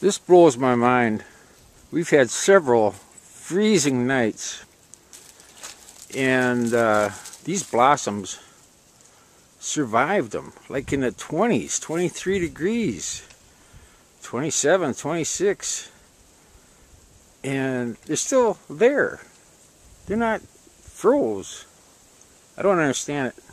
This blows my mind. We've had several freezing nights. And uh, these blossoms survived them like in the 20s 23 degrees 27 26 and they're still there. They're not froze. I don't understand it.